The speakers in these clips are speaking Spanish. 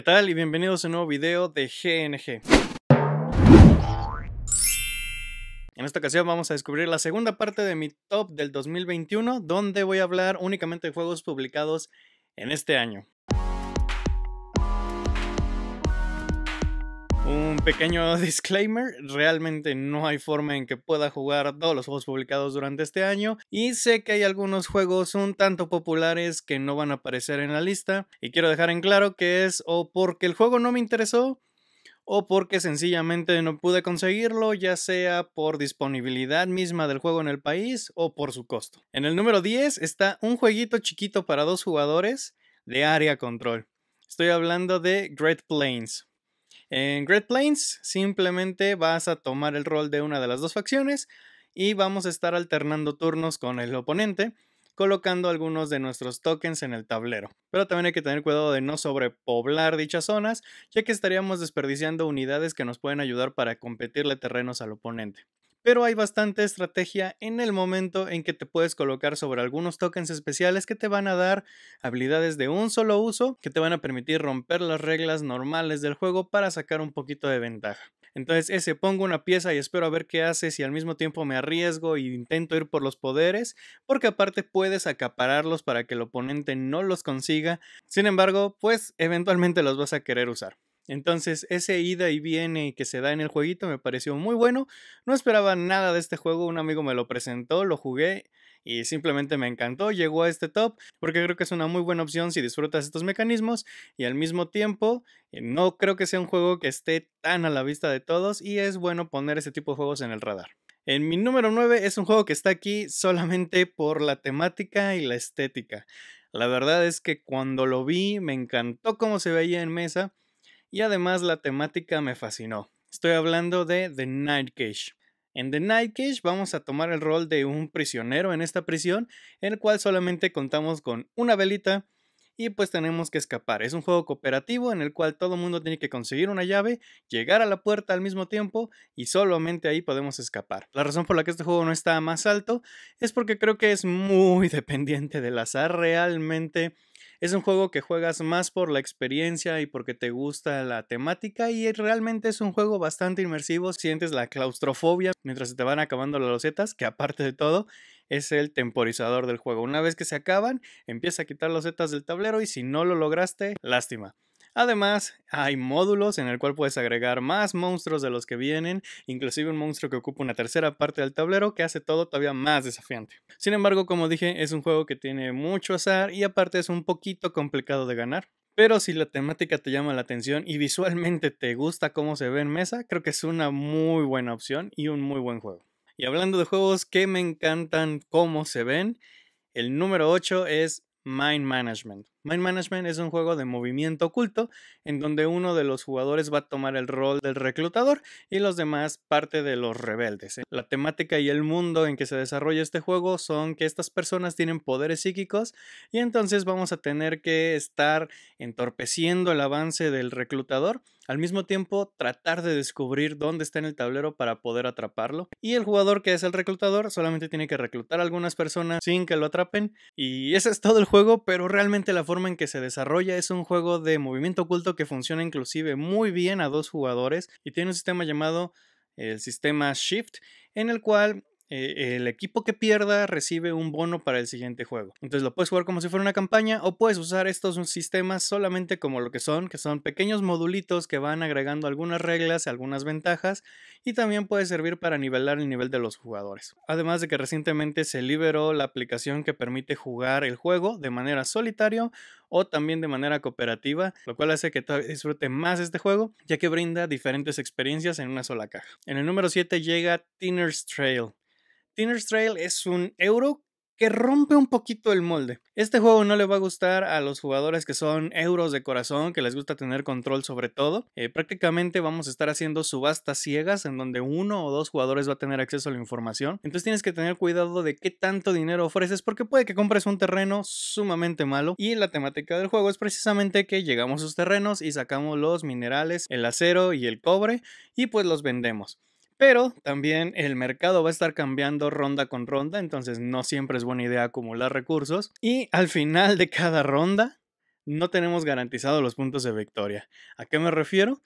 ¿Qué tal? Y bienvenidos a un nuevo video de GNG. En esta ocasión vamos a descubrir la segunda parte de mi top del 2021, donde voy a hablar únicamente de juegos publicados en este año. Pequeño disclaimer, realmente no hay forma en que pueda jugar todos los juegos publicados durante este año y sé que hay algunos juegos un tanto populares que no van a aparecer en la lista y quiero dejar en claro que es o porque el juego no me interesó o porque sencillamente no pude conseguirlo, ya sea por disponibilidad misma del juego en el país o por su costo. En el número 10 está un jueguito chiquito para dos jugadores de área control. Estoy hablando de Great Plains. En Great Plains simplemente vas a tomar el rol de una de las dos facciones y vamos a estar alternando turnos con el oponente, colocando algunos de nuestros tokens en el tablero. Pero también hay que tener cuidado de no sobrepoblar dichas zonas, ya que estaríamos desperdiciando unidades que nos pueden ayudar para competirle terrenos al oponente pero hay bastante estrategia en el momento en que te puedes colocar sobre algunos tokens especiales que te van a dar habilidades de un solo uso que te van a permitir romper las reglas normales del juego para sacar un poquito de ventaja. Entonces ese pongo una pieza y espero a ver qué hace si al mismo tiempo me arriesgo e intento ir por los poderes, porque aparte puedes acapararlos para que el oponente no los consiga, sin embargo pues eventualmente los vas a querer usar. Entonces, ese ida y viene que se da en el jueguito me pareció muy bueno. No esperaba nada de este juego, un amigo me lo presentó, lo jugué y simplemente me encantó, llegó a este top porque creo que es una muy buena opción si disfrutas estos mecanismos y al mismo tiempo eh, no creo que sea un juego que esté tan a la vista de todos y es bueno poner ese tipo de juegos en el radar. En mi número 9 es un juego que está aquí solamente por la temática y la estética. La verdad es que cuando lo vi me encantó cómo se veía en mesa y además la temática me fascinó. Estoy hablando de The Night Cage. En The Night Cage vamos a tomar el rol de un prisionero en esta prisión, en el cual solamente contamos con una velita y pues tenemos que escapar. Es un juego cooperativo en el cual todo el mundo tiene que conseguir una llave, llegar a la puerta al mismo tiempo y solamente ahí podemos escapar. La razón por la que este juego no está más alto es porque creo que es muy dependiente del azar. Realmente es un juego que juegas más por la experiencia y porque te gusta la temática y realmente es un juego bastante inmersivo. Sientes la claustrofobia mientras se te van acabando las losetas, que aparte de todo es el temporizador del juego. Una vez que se acaban, empieza a quitar los losetas del tablero y si no lo lograste, lástima. Además, hay módulos en el cual puedes agregar más monstruos de los que vienen, inclusive un monstruo que ocupa una tercera parte del tablero que hace todo todavía más desafiante. Sin embargo, como dije, es un juego que tiene mucho azar y aparte es un poquito complicado de ganar. Pero si la temática te llama la atención y visualmente te gusta cómo se ve en mesa, creo que es una muy buena opción y un muy buen juego. Y hablando de juegos que me encantan cómo se ven, el número 8 es Mind Management. Mind Management es un juego de movimiento oculto en donde uno de los jugadores va a tomar el rol del reclutador y los demás parte de los rebeldes. ¿eh? La temática y el mundo en que se desarrolla este juego son que estas personas tienen poderes psíquicos y entonces vamos a tener que estar entorpeciendo el avance del reclutador al mismo tiempo tratar de descubrir dónde está en el tablero para poder atraparlo. Y el jugador que es el reclutador solamente tiene que reclutar a algunas personas sin que lo atrapen. Y ese es todo el juego, pero realmente la forma en que se desarrolla es un juego de movimiento oculto que funciona inclusive muy bien a dos jugadores y tiene un sistema llamado el sistema Shift en el cual eh, el equipo que pierda recibe un bono para el siguiente juego. Entonces lo puedes jugar como si fuera una campaña o puedes usar estos sistemas solamente como lo que son, que son pequeños modulitos que van agregando algunas reglas, algunas ventajas y también puede servir para nivelar el nivel de los jugadores. Además de que recientemente se liberó la aplicación que permite jugar el juego de manera solitario o también de manera cooperativa, lo cual hace que disfrute más este juego, ya que brinda diferentes experiencias en una sola caja. En el número 7 llega Tinner's Trail. Tinner's Trail es un euro que rompe un poquito el molde. Este juego no le va a gustar a los jugadores que son euros de corazón, que les gusta tener control sobre todo. Eh, prácticamente vamos a estar haciendo subastas ciegas en donde uno o dos jugadores va a tener acceso a la información. Entonces tienes que tener cuidado de qué tanto dinero ofreces porque puede que compres un terreno sumamente malo. Y la temática del juego es precisamente que llegamos a sus terrenos y sacamos los minerales, el acero y el cobre y pues los vendemos. Pero también el mercado va a estar cambiando ronda con ronda, entonces no siempre es buena idea acumular recursos. Y al final de cada ronda no tenemos garantizados los puntos de victoria. ¿A qué me refiero?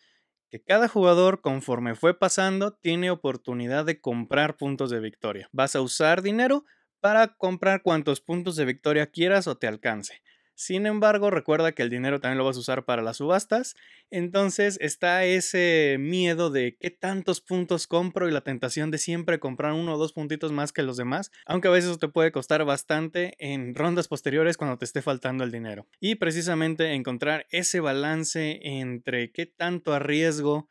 Que cada jugador conforme fue pasando tiene oportunidad de comprar puntos de victoria. Vas a usar dinero para comprar cuantos puntos de victoria quieras o te alcance. Sin embargo, recuerda que el dinero también lo vas a usar para las subastas. Entonces está ese miedo de qué tantos puntos compro y la tentación de siempre comprar uno o dos puntitos más que los demás, aunque a veces te puede costar bastante en rondas posteriores cuando te esté faltando el dinero. Y precisamente encontrar ese balance entre qué tanto arriesgo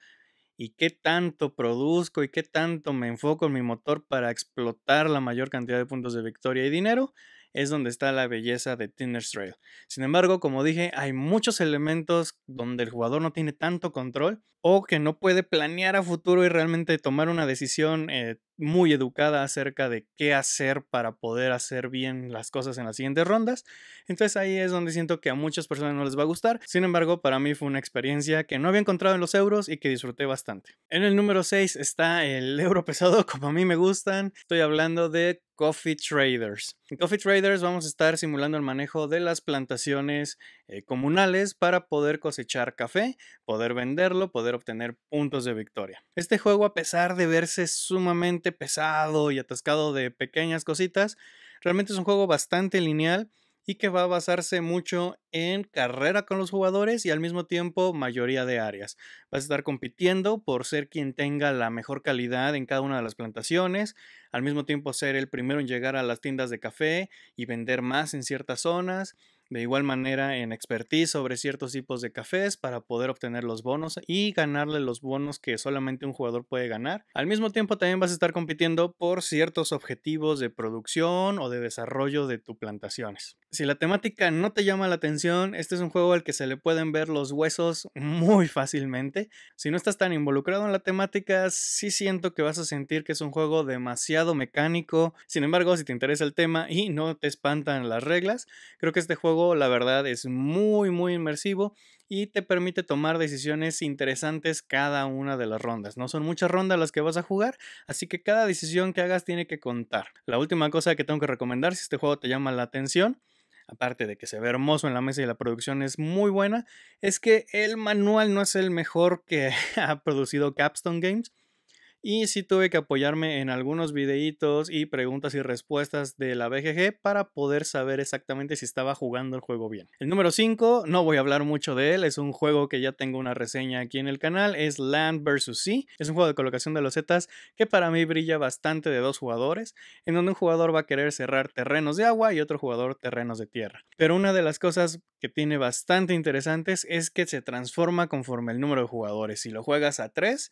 y qué tanto produzco y qué tanto me enfoco en mi motor para explotar la mayor cantidad de puntos de victoria y dinero es donde está la belleza de Tinder's Trail. Sin embargo, como dije, hay muchos elementos donde el jugador no tiene tanto control o que no puede planear a futuro y realmente tomar una decisión eh, muy educada acerca de qué hacer para poder hacer bien las cosas en las siguientes rondas. Entonces ahí es donde siento que a muchas personas no les va a gustar. Sin embargo, para mí fue una experiencia que no había encontrado en los euros y que disfruté bastante. En el número 6 está el euro pesado como a mí me gustan. Estoy hablando de Coffee Traders. En Coffee Traders vamos a estar simulando el manejo de las plantaciones eh, comunales para poder cosechar café, poder venderlo, poder obtener puntos de victoria. Este juego, a pesar de verse sumamente pesado y atascado de pequeñas cositas, realmente es un juego bastante lineal y que va a basarse mucho en carrera con los jugadores y al mismo tiempo mayoría de áreas. Vas a estar compitiendo por ser quien tenga la mejor calidad en cada una de las plantaciones, al mismo tiempo ser el primero en llegar a las tiendas de café y vender más en ciertas zonas de igual manera en expertise sobre ciertos tipos de cafés para poder obtener los bonos y ganarle los bonos que solamente un jugador puede ganar. Al mismo tiempo también vas a estar compitiendo por ciertos objetivos de producción o de desarrollo de tu plantaciones. Si la temática no te llama la atención, este es un juego al que se le pueden ver los huesos muy fácilmente. Si no estás tan involucrado en la temática, sí siento que vas a sentir que es un juego demasiado mecánico. Sin embargo, si te interesa el tema y no te espantan las reglas, creo que este juego la verdad es muy muy inmersivo y te permite tomar decisiones interesantes cada una de las rondas. No son muchas rondas las que vas a jugar, así que cada decisión que hagas tiene que contar. La última cosa que tengo que recomendar si este juego te llama la atención aparte de que se ve hermoso en la mesa y la producción es muy buena, es que el manual no es el mejor que ha producido Capstone Games. Y sí tuve que apoyarme en algunos videitos y preguntas y respuestas de la BGG para poder saber exactamente si estaba jugando el juego bien. El número 5, no voy a hablar mucho de él, es un juego que ya tengo una reseña aquí en el canal, es Land vs. Sea. Es un juego de colocación de losetas que para mí brilla bastante de dos jugadores, en donde un jugador va a querer cerrar terrenos de agua y otro jugador terrenos de tierra. Pero una de las cosas que tiene bastante interesantes es que se transforma conforme el número de jugadores. Si lo juegas a 3,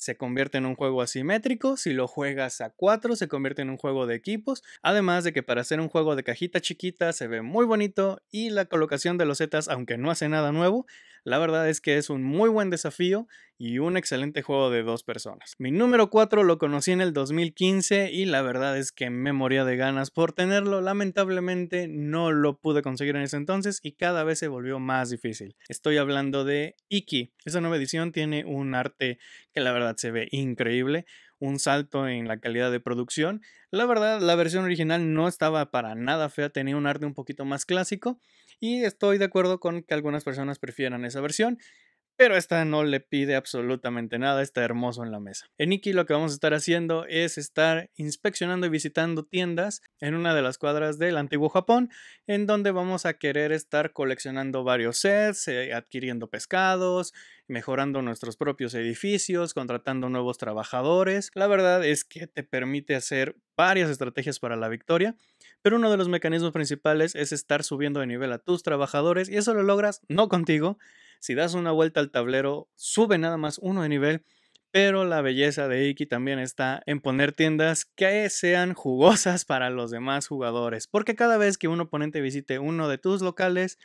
se convierte en un juego asimétrico, si lo juegas a 4 se convierte en un juego de equipos, además de que para hacer un juego de cajita chiquita se ve muy bonito y la colocación de los zetas, aunque no hace nada nuevo, la verdad es que es un muy buen desafío y un excelente juego de dos personas. Mi número 4 lo conocí en el 2015 y la verdad es que me moría de ganas por tenerlo. Lamentablemente no lo pude conseguir en ese entonces y cada vez se volvió más difícil. Estoy hablando de Iki. Esa nueva edición tiene un arte que la verdad se ve increíble un salto en la calidad de producción. La verdad, la versión original no estaba para nada fea, tenía un arte un poquito más clásico y estoy de acuerdo con que algunas personas prefieran esa versión pero esta no le pide absolutamente nada, está hermoso en la mesa. En Iki lo que vamos a estar haciendo es estar inspeccionando y visitando tiendas en una de las cuadras del antiguo Japón, en donde vamos a querer estar coleccionando varios sets, eh, adquiriendo pescados, mejorando nuestros propios edificios, contratando nuevos trabajadores. La verdad es que te permite hacer varias estrategias para la victoria, pero uno de los mecanismos principales es estar subiendo de nivel a tus trabajadores y eso lo logras no contigo, si das una vuelta al tablero, sube nada más uno de nivel. Pero la belleza de Iki también está en poner tiendas que sean jugosas para los demás jugadores. Porque cada vez que un oponente visite uno de tus locales,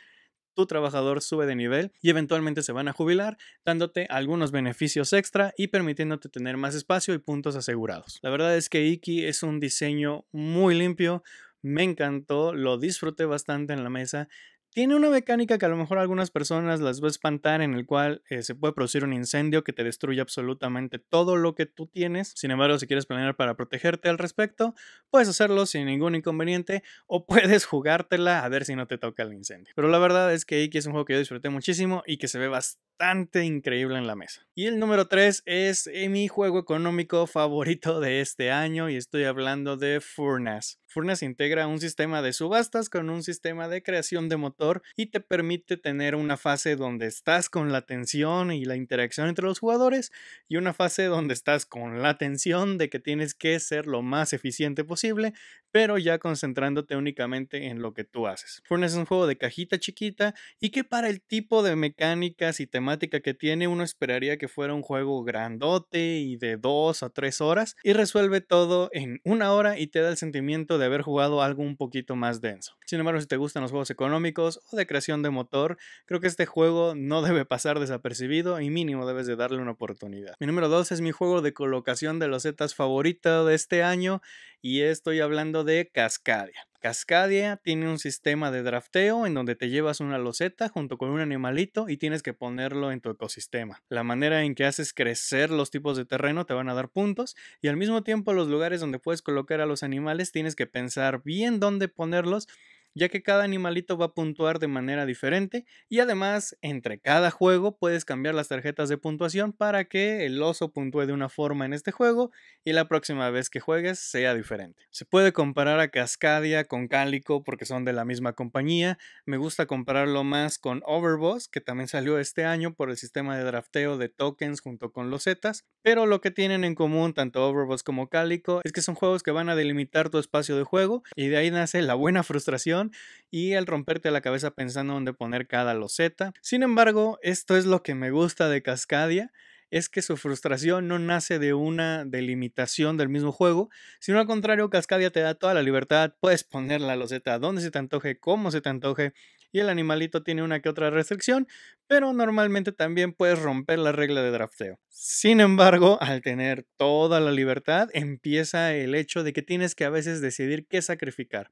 tu trabajador sube de nivel y eventualmente se van a jubilar, dándote algunos beneficios extra y permitiéndote tener más espacio y puntos asegurados. La verdad es que Iki es un diseño muy limpio, me encantó, lo disfruté bastante en la mesa Tiene una mecánica que a lo mejor a algunas personas las va a espantar en el cual eh, se puede producir un incendio que te destruye absolutamente todo lo que tú tienes. Sin embargo, si quieres planear para protegerte al respecto, puedes hacerlo sin ningún inconveniente o puedes jugártela a ver si no te toca el incendio. Pero la verdad es que Iki es un juego que yo disfruté muchísimo y que se ve bastante increíble en la mesa. Y el número 3 es eh, mi juego económico favorito de este año y estoy hablando de Furnace. Furnace integra un sistema de subastas con un sistema de creación de motor y te permite tener una fase donde estás con la tensión y la interacción entre los jugadores y una fase donde estás con la tensión de que tienes que ser lo más eficiente posible, pero ya concentrándote únicamente en lo que tú haces. Furnace es un juego de cajita chiquita y que para el tipo de mecánicas y temática que tiene uno esperaría que fuera un juego grandote y de dos a tres horas y resuelve todo en una hora y te da el sentimiento de haber jugado algo un poquito más denso. Sin embargo, si te gustan los juegos económicos o de creación de motor, creo que este juego no debe pasar desapercibido y mínimo debes de darle una oportunidad. Mi número 2 es mi juego de colocación de losetas favorito de este año y estoy hablando de Cascadia. Cascadia tiene un sistema de drafteo en donde te llevas una loseta junto con un animalito y tienes que ponerlo en tu ecosistema. La manera en que haces crecer los tipos de terreno te van a dar puntos y al mismo tiempo los lugares donde puedes colocar a los animales tienes que pensar bien dónde ponerlos ya que cada animalito va a puntuar de manera diferente y además entre cada juego puedes cambiar las tarjetas de puntuación para que el oso puntúe de una forma en este juego y la próxima vez que juegues sea diferente. Se puede comparar a Cascadia con Cálico porque son de la misma compañía, me gusta compararlo más con Overboss que también salió este año por el sistema de drafteo de tokens junto con los Zetas, pero lo que tienen en común tanto Overboss como Cálico es que son juegos que van a delimitar tu espacio de juego y de ahí nace la buena frustración y el romperte la cabeza pensando dónde poner cada loseta. Sin embargo, esto es lo que me gusta de Cascadia es que su frustración no nace de una delimitación del mismo juego, sino al contrario, Cascadia te da toda la libertad, puedes poner la loseta donde se te antoje, cómo se te antoje, y el animalito tiene una que otra restricción, pero normalmente también puedes romper la regla de drafteo. Sin embargo, al tener toda la libertad, empieza el hecho de que tienes que a veces decidir qué sacrificar.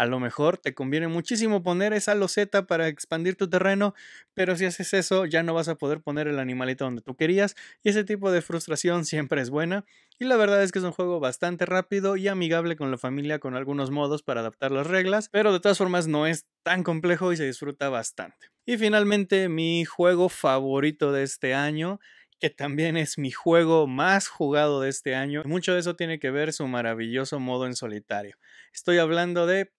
A lo mejor te conviene muchísimo poner esa loseta para expandir tu terreno, pero si haces eso ya no vas a poder poner el animalito donde tú querías y ese tipo de frustración siempre es buena. Y la verdad es que es un juego bastante rápido y amigable con la familia con algunos modos para adaptar las reglas, pero de todas formas no es tan complejo y se disfruta bastante. Y finalmente mi juego favorito de este año que también es mi juego más jugado de este año. Mucho de eso tiene que ver su maravilloso modo en solitario. Estoy hablando de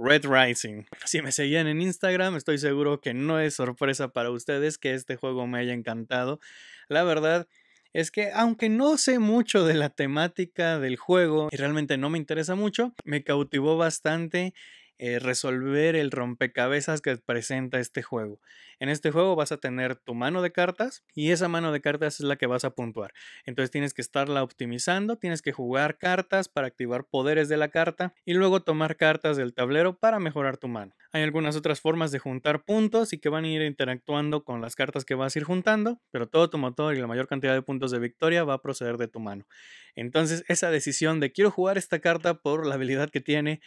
Red Rising. Si me seguían en Instagram, estoy seguro que no es sorpresa para ustedes que este juego me haya encantado. La verdad es que aunque no sé mucho de la temática del juego y realmente no me interesa mucho, me cautivó bastante eh, resolver el rompecabezas que presenta este juego. En este juego vas a tener tu mano de cartas y esa mano de cartas es la que vas a puntuar. Entonces tienes que estarla optimizando, tienes que jugar cartas para activar poderes de la carta y luego tomar cartas del tablero para mejorar tu mano. Hay algunas otras formas de juntar puntos y que van a ir interactuando con las cartas que vas a ir juntando, pero todo tu motor y la mayor cantidad de puntos de victoria va a proceder de tu mano. Entonces esa decisión de quiero jugar esta carta por la habilidad que tiene,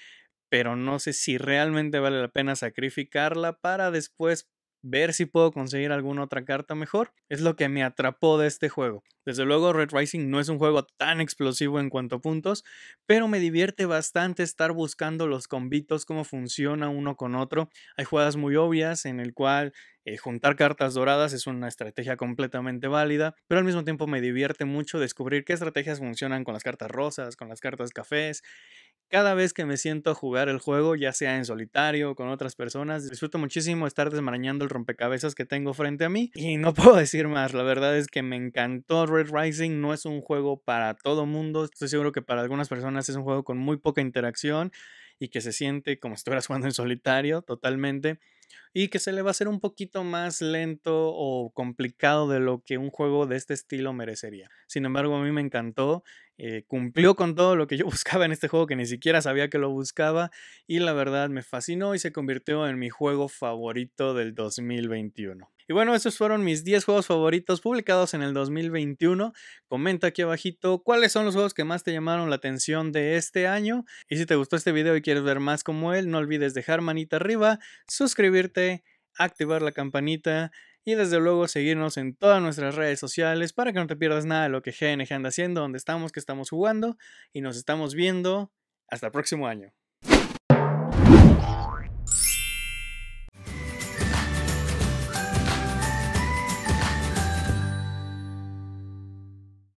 pero no sé si realmente vale la pena sacrificarla para después ver si puedo conseguir alguna otra carta mejor. Es lo que me atrapó de este juego. Desde luego Red Rising no es un juego tan explosivo en cuanto a puntos, pero me divierte bastante estar buscando los combitos, cómo funciona uno con otro. Hay jugadas muy obvias en el cual eh, juntar cartas doradas es una estrategia completamente válida, pero al mismo tiempo me divierte mucho descubrir qué estrategias funcionan con las cartas rosas, con las cartas cafés cada vez que me siento a jugar el juego, ya sea en solitario o con otras personas, disfruto muchísimo estar desmarañando el rompecabezas que tengo frente a mí. Y no puedo decir más, la verdad es que me encantó Red Rising, no es un juego para todo mundo, estoy seguro que para algunas personas es un juego con muy poca interacción y que se siente como si estuvieras jugando en solitario totalmente y que se le va a hacer un poquito más lento o complicado de lo que un juego de este estilo merecería. Sin embargo, a mí me encantó, eh, cumplió con todo lo que yo buscaba en este juego que ni siquiera sabía que lo buscaba y la verdad me fascinó y se convirtió en mi juego favorito del 2021. Y bueno, esos fueron mis 10 juegos favoritos publicados en el 2021. Comenta aquí abajito cuáles son los juegos que más te llamaron la atención de este año. Y si te gustó este video y quieres ver más como él, no olvides dejar manita arriba, suscribirte, activar la campanita y desde luego seguirnos en todas nuestras redes sociales para que no te pierdas nada de lo que GNG anda haciendo, donde estamos, que estamos jugando y nos estamos viendo. Hasta el próximo año.